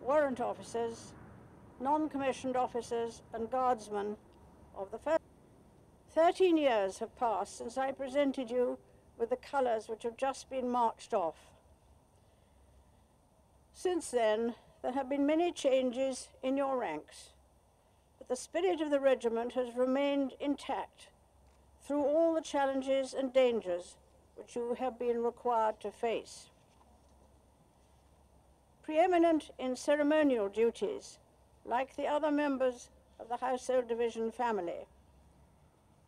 warrant officers, non-commissioned officers and guardsmen of the first. Thirteen years have passed since I presented you with the colours which have just been marched off. Since then, there have been many changes in your ranks, but the spirit of the regiment has remained intact through all the challenges and dangers which you have been required to face. Preeminent in ceremonial duties, like the other members of the Household Division family,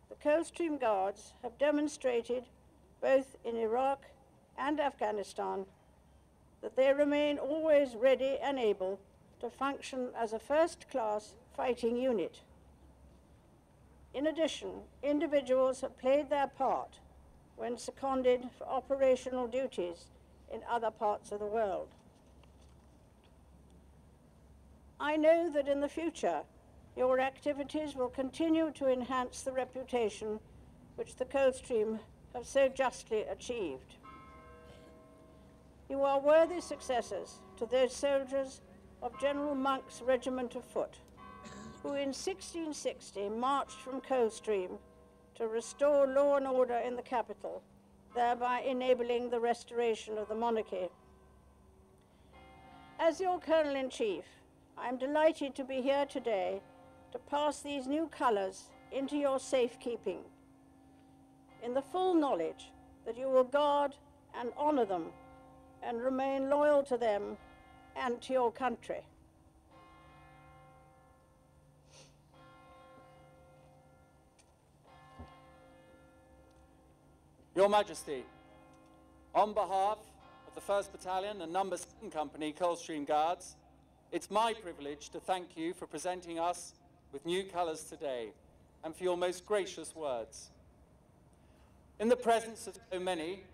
the Coldstream Guards have demonstrated, both in Iraq and Afghanistan, that they remain always ready and able to function as a first-class fighting unit. In addition, individuals have played their part when seconded for operational duties in other parts of the world. I know that in the future, your activities will continue to enhance the reputation which the Coldstream have so justly achieved. You are worthy successors to those soldiers of General Monck's Regiment of Foot, who in 1660 marched from Coldstream to restore law and order in the capital, thereby enabling the restoration of the monarchy. As your Colonel-in-Chief, I am delighted to be here today to pass these new colours into your safekeeping, in the full knowledge that you will guard and honour them and remain loyal to them and to your country. Your Majesty, on behalf of the 1st Battalion and Number 7 Company Coldstream Guards, it's my privilege to thank you for presenting us with new colours today and for your most gracious words. In the presence of so many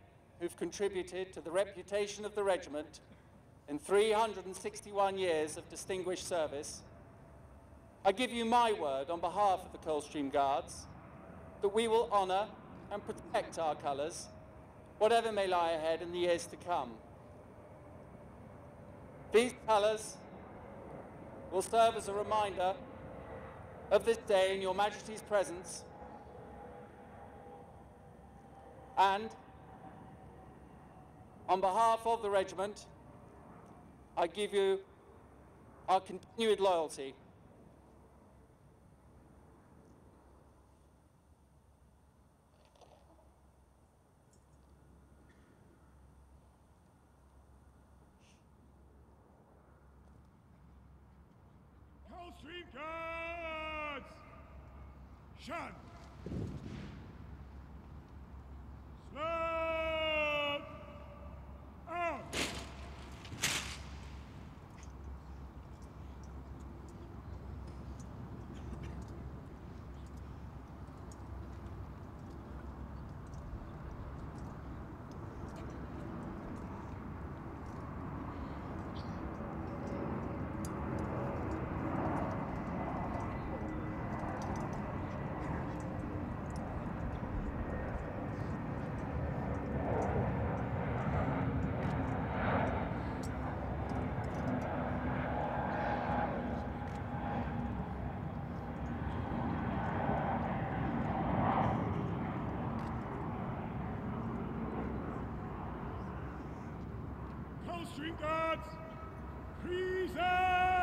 who've contributed to the reputation of the regiment in 361 years of distinguished service, I give you my word on behalf of the Coldstream Guards that we will honour and protect our colours, whatever may lie ahead in the years to come. These colours will serve as a reminder of this day in your Majesty's presence and on behalf of the regiment, I give you our continued loyalty Coldstream Guards! Shun! Machine guards, present!